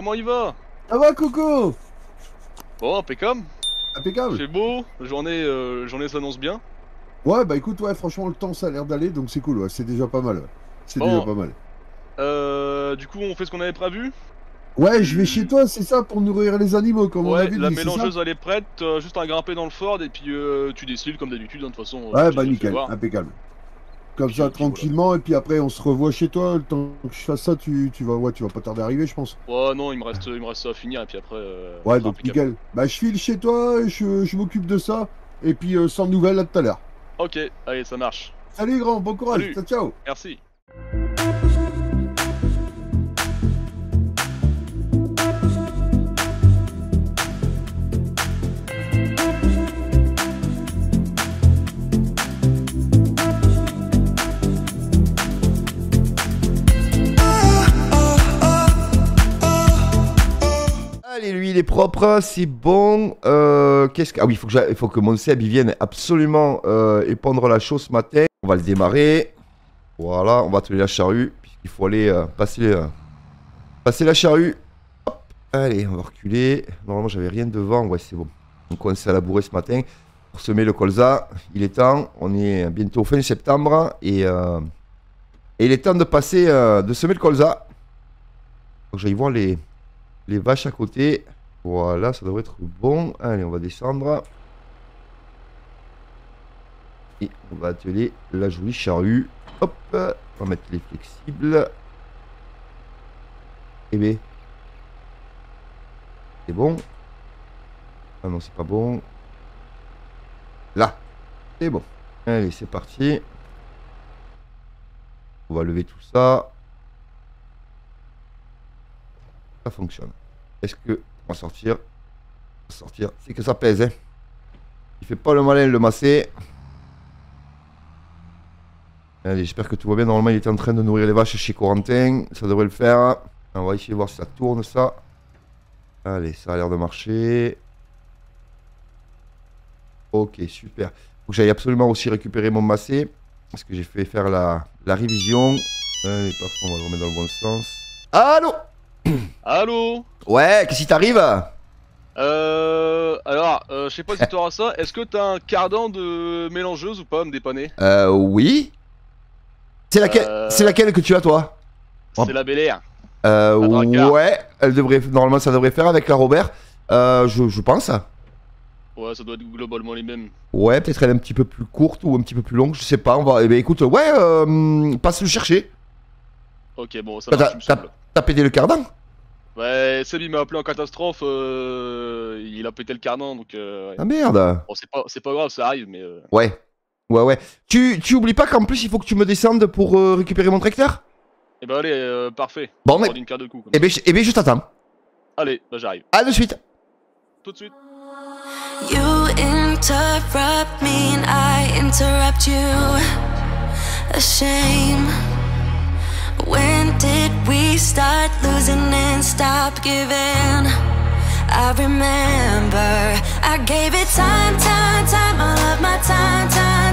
comment il va Ça va, Coco Bon, impeccable. Impeccable. C'est beau, la journée, euh, journée s'annonce bien. Ouais, bah écoute, ouais, franchement, le temps, ça a l'air d'aller, donc c'est cool, ouais, c'est déjà pas mal. ouais. C'est Bon. déjà pas mal. Euh, du coup, on fait ce qu'on avait prévu. Ouais, je vais chez toi, c'est ça, pour nourrir les animaux, comme on ouais, avait la mélangeuse elle est prête, euh, juste à grimper dans le Ford et puis euh, tu décides comme d'habitude, hein, de toute façon. Ouais, bah nickel, impeccable. Comme ça, tranquillement, et puis après, on se revoit chez toi. Le temps que je fasse ça, tu, tu vas, ouais, tu vas pas tarder à arriver, je pense. Ouais, non, il me reste, il me reste ça à finir et puis après. euh, Ouais, donc nickel. Bah, je file chez toi, je, je m'occupe de ça, et puis euh, sans nouvelles à tout à l'heure. Ok, allez, ça marche. Salut, grand, bon courage, Salut. ciao, ciao. Merci. Allez, lui, il est propre, c'est bon. Euh, qu'est-ce que... Ah oui, il faut que, il mon Seb il vienne absolument euh, épandre la chose ce matin. On va le démarrer. Voilà, on va atteler la charrue, puisqu'il faut aller euh, passer, euh, passer la charrue. Hop. Allez, on va reculer. Normalement, j'avais rien devant. Ouais, c'est bon. On commence à labourer ce matin pour semer le colza. Il est temps. On est bientôt fin septembre et, il est temps de passer, de semer le colza. Faut que j'aille voir les, les vaches à côté. Voilà, ça devrait être bon. Allez, on va descendre. Et on va atteler la jolie charrue. Hop, on va mettre les flexibles. Et bien. C'est bon. Ah non, c'est pas bon. Là. C'est bon. Allez, c'est parti. On va lever tout ça. Ça fonctionne. Est-ce que on va sortir On va sortir. C'est que ça pèse, hein. Il fait pas le malin le masser. Allez, j'espère que tout va bien. Normalement, il était en train de nourrir les vaches chez Corentin. Ça devrait le faire. On va essayer de voir si ça tourne, ça. Allez, ça a l'air de marcher. Ok, super. Faut que j'aille absolument aussi récupérer mon massé. Parce que j'ai fait faire la, la révision. Allez, parfait, on va le remettre dans le bon sens. Allô? Allô Ouais, qu'est-ce qui t'arrive? Euh. Alors, euh, je sais pas si t'auras ça. Est-ce que t'as un cardan de mélangeuse ou pas à me dépanner? Euh, oui. C'est laquelle, Euh. c'est laquelle que tu as, toi? C'est la Bel Air. Euh, La ouais, elle devrait, normalement, ça devrait faire avec la Robert. Euh, je, je pense. Ouais, ça doit être globalement les mêmes. Ouais, peut-être elle est un petit peu plus courte ou un petit peu plus longue, je sais pas. On va, eh ben, écoute, ouais, euh, passe le chercher. Ok, bon, ça T'as- marche, il me t'as- semble. T'as pété le cardan Ouais, Seb il m'a appelé en catastrophe, euh, il a pété le cardan donc euh, ouais. Ah merde. Bon, c'est pas, c'est pas grave, ça arrive, mais euh, Ouais. Ouais, ouais. Tu, tu oublies pas qu'en plus, il faut que tu me descendes pour euh, récupérer mon tracteur? Eh ben allez, euh, parfait. Bon, On mais. carte de coup. comme Eh ben, je- eh ben, je t'attends. Allez, bah j'arrive. À de suite. Tout de suite. You interrupt me and I interrupt you. A shame. When did we start losing and stop giving? I remember I gave it time, time, time. I love my time, time,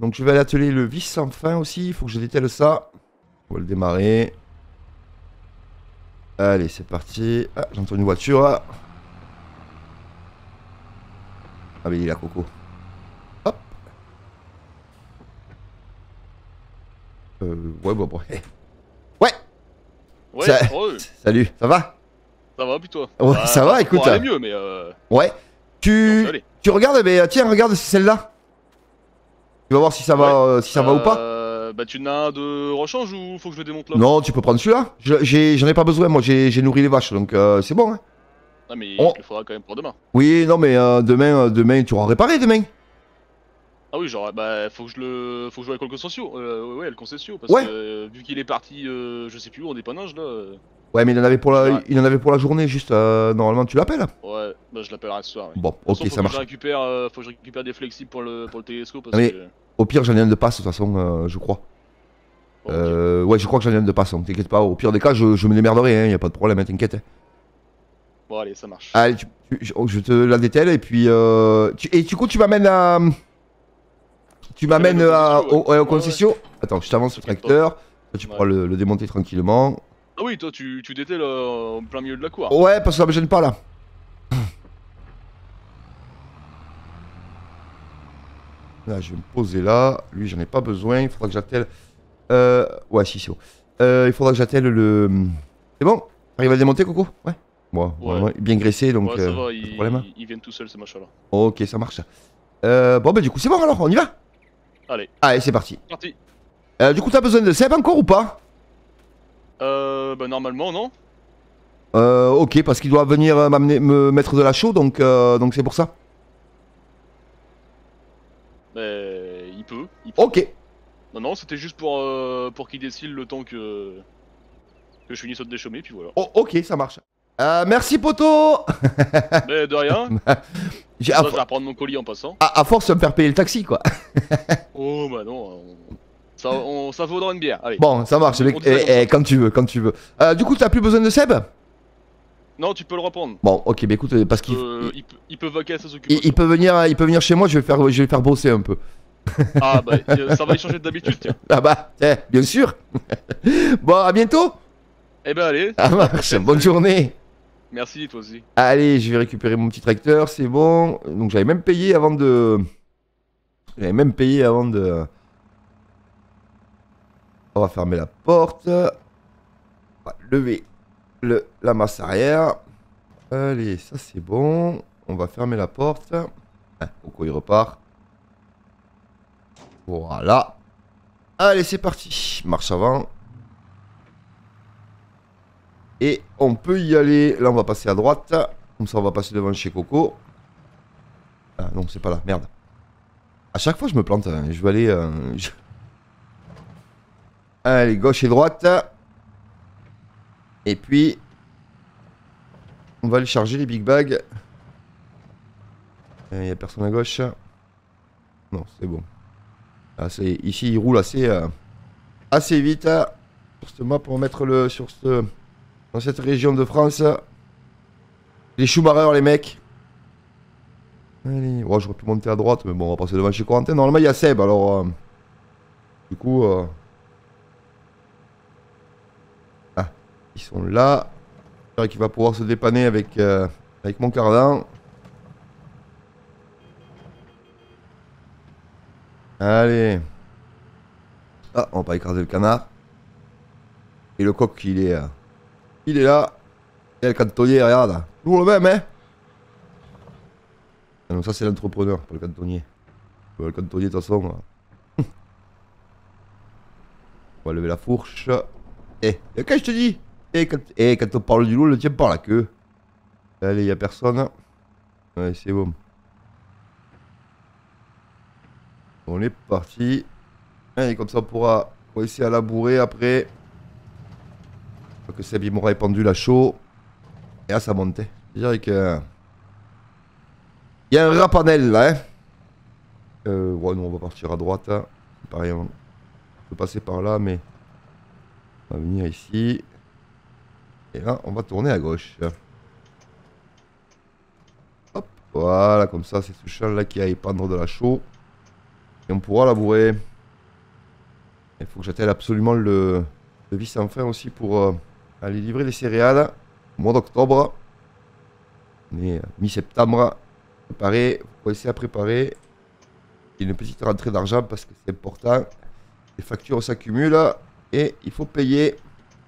donc je vais aller atteler le vis sans fin aussi. Il faut que je dételle ça. On va le démarrer. Allez, c'est parti. Ah, j'entends une voiture. Ah, mais il est là, Coco. Hop. Euh, ouais, bon, bon. Ouais, Ouais, Ça- heureux. salut, ça va? Ça va, puis toi Ouais, ça va, ça écoute. pourrait aller mieux, mais euh, Ouais. Tu, tu regardes, mais tiens, regarde celle-là. Tu vas voir si ça va, si ça va ou pas. Euh, Bah tu n'as un de rechange ou faut que je le démonte là Non, tu peux prendre celui-là. J'en ai, pas besoin, moi j'ai j'ai nourri les vaches, donc euh, c'est bon. Hein. Ah mais il le faudra quand même pour demain. Oui, non, mais euh, demain, euh, demain, tu auras réparé demain. Ah oui, genre bah faut que je le faut que je joue avec le concession. Euh, ouais, le concession parce Ouais. que vu qu'il est parti euh, je sais plus où en dépannage là. Ouais, mais il en avait pour la, Ouais. il en avait pour la journée, juste. euh, normalement, tu l'appelles Ouais, bah je l'appellerai ce soir. Bon, façon, ok, ça que marche. Je récupère, euh, faut que je récupère des flexibles pour le, pour le télescope parce mais- que. Au pire, j'en ai un de passe, de toute façon, euh, je crois. Euh, ouais, je crois que j'en ai un de passe, donc t'inquiète pas. Au pire des cas, je, je me démerderai, hein, y a pas de problème, hein, t'inquiète. Bon, allez, ça marche. Allez, tu- tu- je, te la dételle et puis. Euh, tu, et du coup, tu m'amènes à. Tu m'amènes à, concession, au, ouais, au ouais. Ouais, concession Attends, je t'avance le tracteur. Toi, tu pourras le, le démonter tranquillement. Ah oui, toi, tu, tu détais là, au plein milieu de la cour. Ouais, parce que ça me gêne pas là. Là, je vais me poser là. Lui, j'en ai pas besoin. Il faudra que j'attelle. Euh, ouais, si, c'est bon. Euh, il faudra que j'attelle le. C'est bon? Arrive à le démonter, Coco? Ouais. Bon, Ouais. vraiment, bien graissé, donc. ouais, ça euh, va, ils, problème. ils viennent tout seuls ces machins-là. Ok, ça marche. Euh, bon, bah, du coup, c'est bon alors, on y va? Allez. Allez, c'est parti. Parti. Euh, du coup, t'as besoin de Seb encore ou pas? Euh, bah normalement, non Euh, ok, parce qu'il doit venir m'amener, me mettre de la chaux, donc euh, donc c'est pour ça. Mais il peut. il peut. Ok. Non, non, c'était juste pour, euh, pour qu'il décide le temps que, que je finisse de déchaumer, puis voilà. Oh, ok, ça marche. Euh, merci, poteau Mais de rien, J'ai- à, je vais reprendre mon colis en passant. à- à force de me faire payer le taxi, quoi. Oh, bah non, on- ça, on, ça vaudra une bière. Allez. Bon, ça marche. On Eh, comme eh, quand tu veux, quand tu veux. Euh, du coup, t'as plus besoin de Seb? Non, tu peux le reprendre. Bon, ok, bah écoute, euh, parce qu'il Euh, il, peut- il peut vaquer à ses il- occupations. il peut venir, il peut venir chez moi. Je vais faire, je vais le faire bosser un peu. Ah, bah ça va y changer d'habitude, tiens. Ah bah, eh, bien sûr. bon, à bientôt. Eh ben allez, Ça marche. Bonne journée. merci toi aussi. Allez, je vais récupérer mon petit tracteur, c'est bon. Donc j'avais même payé avant de... J'avais même payé avant de... On va fermer la porte. On va lever la masse arrière. Allez, ça c'est bon. On va fermer la porte. Ah, pourquoi il repart Voilà. Allez, c'est parti. Marche avant. Et on peut y aller. Là, on va passer à droite. Comme ça, on va passer devant chez Coco. Ah non, c'est pas là. Merde. À chaque fois, je me plante. hein. Je vais aller... euh, Allez, gauche et droite. Et puis... On va aller charger les big bags. Il n'y a personne à gauche. Non, c'est bon. Ah, ici, il roule assez, euh, assez vite. hein. Sur cette map, on va mettre le... Sur ce dans cette région de France. Les Schumacher, les mecs. Allez, ouais, j'aurais pu monter à droite, mais bon, on va passer devant chez Corentin. Normalement, il y a Seb, alors. euh, du coup. euh, Ah, ils sont là. J'espère qu'il va pouvoir se dépanner avec, euh, avec mon cardan. Allez. Ah, on va pas écraser le canard. Et le coq, il est. euh, il est là. Et le cantonnier, regarde. Toujours le même, hein Ah non, ça c'est l'entrepreneur, pas le cantonnier. Le cantonnier, de toute façon. on va lever la fourche. Eh, et quand je te dis? Eh, quand, on parle du loup, le tient par la queue. Allez, y a personne. Ouais, c'est bon. On est parti. Allez, comme ça on pourra, on essayer à labourer après. Que Seb il m'aura épandu la chaux. Et là ça montait. Je dirais que. Il y a un rapanel là, hein. Euh, ouais, nous on va partir à droite. hein. Pareil, on peut passer par là, mais. On va venir ici. Et là, on va tourner à gauche. Hop, voilà, comme ça, c'est ce champ là qui a à épandre de la chaux. Et on pourra labourer. Il faut que j'attelle absolument le, le vis sans fin aussi pour euh, aller livrer les céréales mois d'octobre. On est euh, mi-septembre. Préparer, faut essayer à préparer. A une petite rentrée d'argent parce que c'est important. Les factures s'accumulent et il faut payer.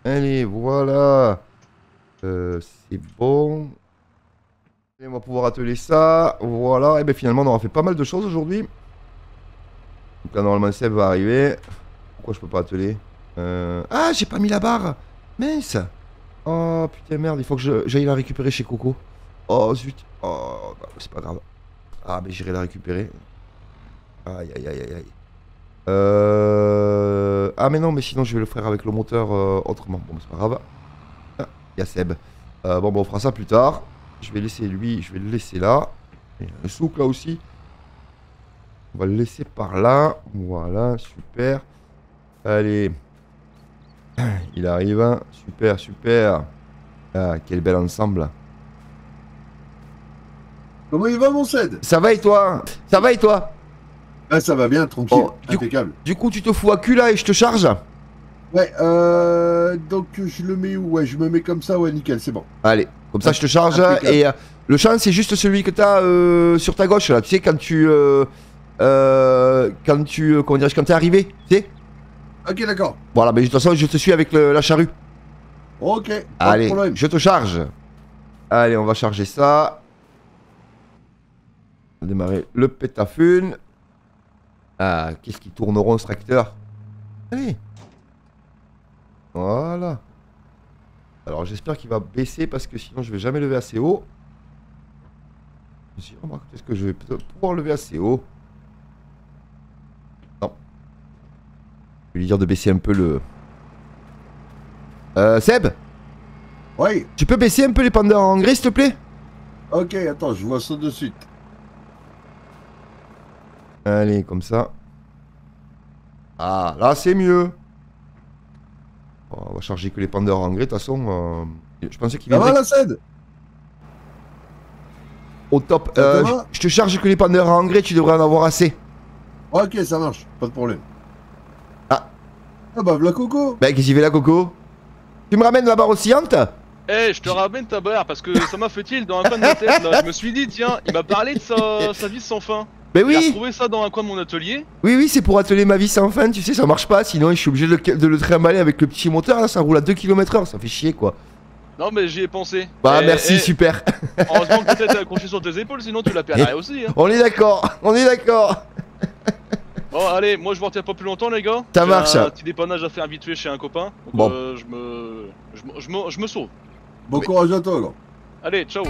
Allez, voilà. Euh, c'est bon. On va pouvoir atteler ça. Voilà. Et bien finalement, on aura fait pas mal de choses aujourd'hui. Donc là, normalement, Seb va arriver. Pourquoi je peux pas atteler Euh, Ah, j'ai pas mis la barre Mince Oh putain, merde, il faut que j'aille la récupérer chez Coco. Oh zut Oh, bah, c'est pas grave. Ah, mais j'irai la récupérer. Aïe, aïe, aïe, aïe, aïe. Euh... Ah, mais non, mais sinon, je vais le faire avec le moteur autrement. Bon, c'est pas grave. Il y a Seb. Euh, bon, bon, on fera ça plus tard. Je vais laisser lui, je vais le laisser là. Il y a un souk là aussi. On va le laisser par là. Voilà, super. Allez. Il arrive. hein. Super, super. Ah, quel bel ensemble. Comment il va, mon Ced Ça va et toi? Ça va et toi? Ah, ça va bien, tranquille, Oh, du- impeccable. Du coup, tu te fous à cul là et je te charge? Ouais, euh. Donc, je le mets où? Ouais, je me mets comme ça, ouais, nickel, c'est bon. Allez, comme ça je te charge. Et euh, le champ, c'est juste celui que t'as euh, sur ta gauche là. Tu sais, quand tu. Euh, quand tu. Comment dirais-je Quand t'es arrivé. Tu sais? Ok, d'accord. Voilà, mais de toute façon, je te suis avec le- la charrue. Ok, pas Allez, de problème. je te charge. Allez, on va charger ça. On va démarrer le pétafune. Ah, qu'est-ce qui tourneront ce tracteur? Allez. Voilà. Alors, j'espère qu'il va baisser parce que sinon, je vais jamais lever assez haut. Je me suis dit, remarque, est-ce que je vais pouvoir lever assez haut? Non. Je vais lui dire de baisser un peu le... Euh, Seb? Ouais, tu peux baisser un peu les pendeurs en engrais, s'il te plaît? Ok, attends, je vois ça de suite. Allez, comme ça. Ah, là, c'est mieux. On va charger que les pendeurs en engrais, de toute façon. euh, je pensais qu'il va, viendrait la Ced au top. Euh, je, te charge que les pendeurs en engrais, tu devrais en avoir assez. Ok, ça marche, pas de problème. Ah. Ah bah, v'là Coco Bah, qu'est-ce qu'il fait là, Coco? Tu me ramènes la barre oscillante? Eh, je te ramène ta barre parce que ça m'a fait il dans un coin de tête là. Je me suis dit, tiens, il m'a parlé de sa, sa vie sans fin. Mais oui trouvé ça dans un coin de mon atelier. Oui, oui, c'est pour atteler ma vie sans fin, tu sais, ça marche pas, sinon je suis obligé de, le- de le trimballer avec le petit moteur, là, ça roule à 2 km/h, ça fait chier, quoi. Non, mais j'y ai pensé. Bah, merci, super. Heureusement que t'étais accroché sur tes épaules, sinon tu la perdrais aussi. Hein. On est d'accord, on est d'accord. Bon, allez, moi je vous retiens pas plus longtemps, les gars. Ça J'ai marche. Un petit dépannage à faire vite fait chez un copain. Donc, Bon. euh, je me. Je me, je me, je me sauve. Bon courage à toi, gars. Allez, ciao.